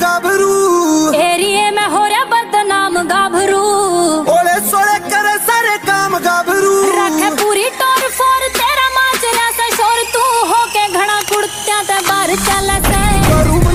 गाभरू। एरिए में हो रहा बदनाम गाभरू। ओले सोले करे सारे काम गाभरू। रखे पूरी टोर फोर तेरा माचरा सा शोर तू होके घड़ा कुड़त्या ते बाहर चला से।